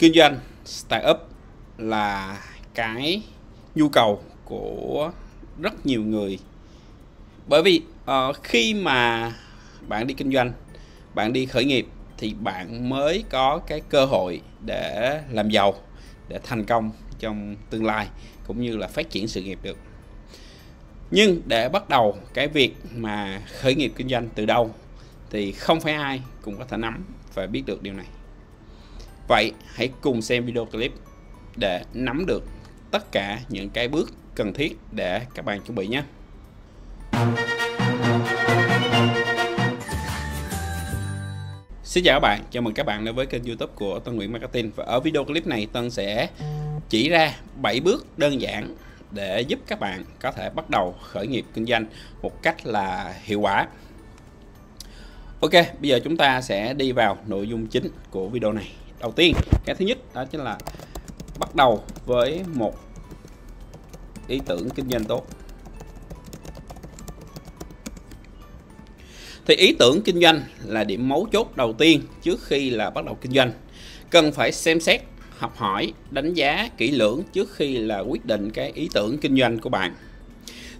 kinh doanh startup là cái nhu cầu của rất nhiều người. Bởi vì uh, khi mà bạn đi kinh doanh bạn đi khởi nghiệp thì bạn mới có cái cơ hội để làm giàu để thành công trong tương lai cũng như là phát triển sự nghiệp được. Nhưng để bắt đầu cái việc mà khởi nghiệp kinh doanh từ đâu thì không phải ai cũng có thể nắm và biết được điều này vậy hãy cùng xem video clip để nắm được tất cả những cái bước cần thiết để các bạn chuẩn bị nhé. Xin chào các bạn, chào mừng các bạn đến với kênh youtube của Tân Nguyễn Marketing. Và ở video clip này Tân sẽ chỉ ra 7 bước đơn giản để giúp các bạn có thể bắt đầu khởi nghiệp kinh doanh một cách là hiệu quả. Ok, bây giờ chúng ta sẽ đi vào nội dung chính của video này. Đầu tiên, cái thứ nhất đó chính là bắt đầu với một ý tưởng kinh doanh tốt. Thì ý tưởng kinh doanh là điểm mấu chốt đầu tiên trước khi là bắt đầu kinh doanh. Cần phải xem xét học hỏi đánh giá kỹ lưỡng trước khi là quyết định cái ý tưởng kinh doanh của bạn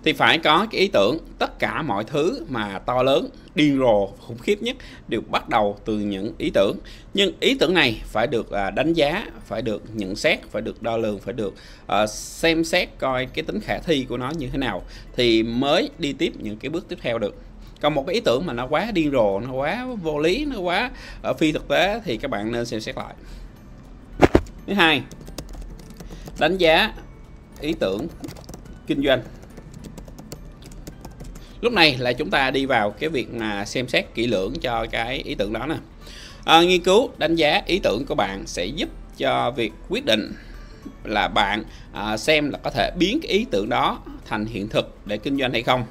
thì phải có cái ý tưởng tất cả mọi thứ mà to lớn điên rồ khủng khiếp nhất đều bắt đầu từ những ý tưởng. Nhưng ý tưởng này phải được à, đánh giá phải được nhận xét phải được đo lường phải được uh, xem xét coi cái tính khả thi của nó như thế nào thì mới đi tiếp những cái bước tiếp theo được. Còn một cái ý tưởng mà nó quá điên rồ nó quá vô lý nó quá à, phi thực tế thì các bạn nên xem xét lại. Thứ hai đánh giá ý tưởng kinh doanh lúc này là chúng ta đi vào cái việc mà xem xét kỹ lưỡng cho cái ý tưởng đó nè. À, nghiên cứu đánh giá ý tưởng của bạn sẽ giúp cho việc quyết định là bạn à, xem là có thể biến cái ý tưởng đó thành hiện thực để kinh doanh hay không.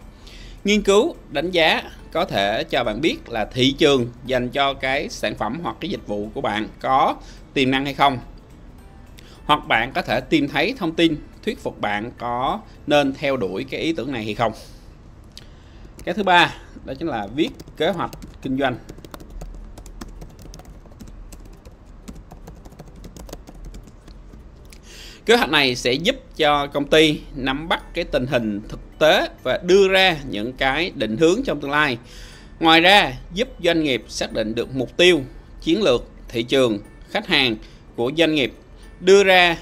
Nghiên cứu đánh giá có thể cho bạn biết là thị trường dành cho cái sản phẩm hoặc cái dịch vụ của bạn có tiềm năng hay không. Hoặc bạn có thể tìm thấy thông tin thuyết phục bạn có nên theo đuổi cái ý tưởng này hay không cái thứ ba đó chính là viết kế hoạch kinh doanh Kế hoạch này sẽ giúp cho công ty nắm bắt cái tình hình thực tế và đưa ra những cái định hướng trong tương lai. Ngoài ra, giúp doanh nghiệp xác định được mục tiêu, chiến lược, thị trường, khách hàng của doanh nghiệp, đưa ra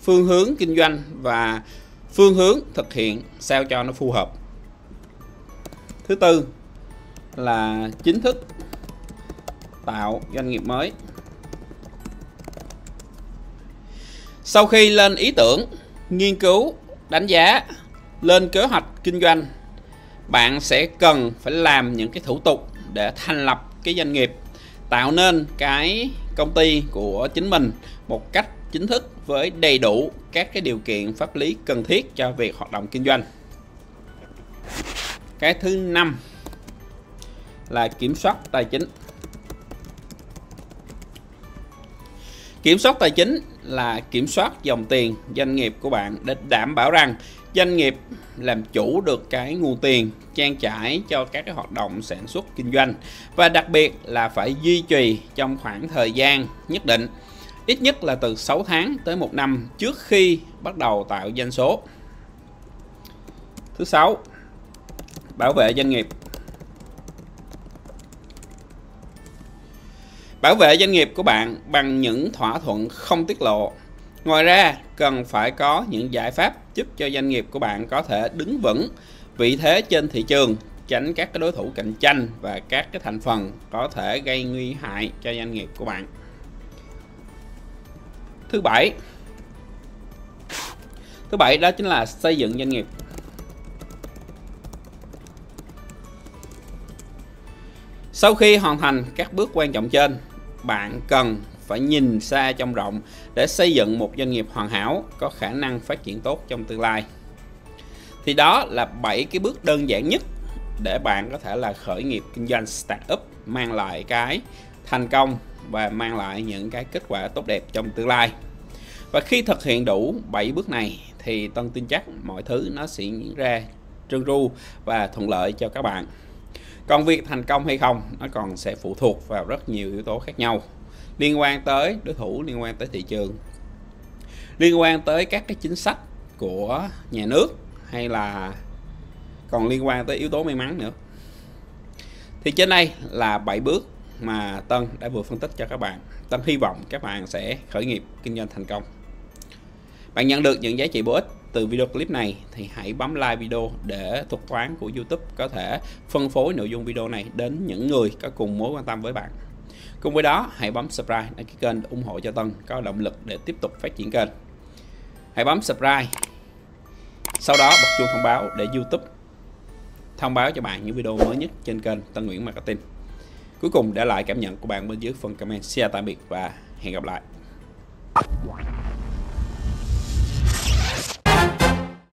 phương hướng kinh doanh và phương hướng thực hiện sao cho nó phù hợp. Thứ tư là chính thức tạo doanh nghiệp mới. Sau khi lên ý tưởng, nghiên cứu, đánh giá, lên kế hoạch kinh doanh, bạn sẽ cần phải làm những cái thủ tục để thành lập cái doanh nghiệp, tạo nên cái công ty của chính mình một cách chính thức với đầy đủ các cái điều kiện pháp lý cần thiết cho việc hoạt động kinh doanh. Cái thứ năm là kiểm soát tài chính. Kiểm soát tài chính là kiểm soát dòng tiền doanh nghiệp của bạn để đảm bảo rằng doanh nghiệp làm chủ được cái nguồn tiền trang trải cho các cái hoạt động sản xuất kinh doanh và đặc biệt là phải duy trì trong khoảng thời gian nhất định ít nhất là từ 6 tháng tới một năm trước khi bắt đầu tạo doanh số. Thứ sáu, bảo vệ doanh nghiệp Bảo vệ doanh nghiệp của bạn bằng những thỏa thuận không tiết lộ. Ngoài ra, cần phải có những giải pháp giúp cho doanh nghiệp của bạn có thể đứng vững vị thế trên thị trường, tránh các cái đối thủ cạnh tranh và các cái thành phần có thể gây nguy hại cho doanh nghiệp của bạn. Thứ bảy. Thứ bảy đó chính là xây dựng doanh nghiệp. Sau khi hoàn thành các bước quan trọng trên, bạn cần phải nhìn xa trong rộng để xây dựng một doanh nghiệp hoàn hảo có khả năng phát triển tốt trong tương lai. Thì đó là 7 cái bước đơn giản nhất để bạn có thể là khởi nghiệp kinh doanh startup mang lại cái thành công và mang lại những cái kết quả tốt đẹp trong tương lai. Và khi thực hiện đủ 7 bước này thì Tân tin chắc mọi thứ nó sẽ diễn ra trơn tru và thuận lợi cho các bạn còn việc thành công hay không, nó còn sẽ phụ thuộc vào rất nhiều yếu tố khác nhau. Liên quan tới đối thủ, liên quan tới thị trường. Liên quan tới các cái chính sách của nhà nước hay là còn liên quan tới yếu tố may mắn nữa. Thì trên đây là 7 bước mà Tân đã vừa phân tích cho các bạn. Tân hy vọng các bạn sẽ khởi nghiệp, kinh doanh thành công. Bạn nhận được những giá trị bổ ích từ video clip này thì hãy bấm like video để thuật toán của YouTube có thể phân phối nội dung video này đến những người có cùng mối quan tâm với bạn. Cùng với đó, hãy bấm subscribe đăng ký kênh để ủng hộ cho Tân có động lực để tiếp tục phát triển kênh. Hãy bấm subscribe. Sau đó bật chuông thông báo để YouTube thông báo cho bạn những video mới nhất trên kênh Tân Nguyễn Marketing. Cuối cùng để lại cảm nhận của bạn bên dưới phần comment. Xin chào tạm biệt và hẹn gặp lại.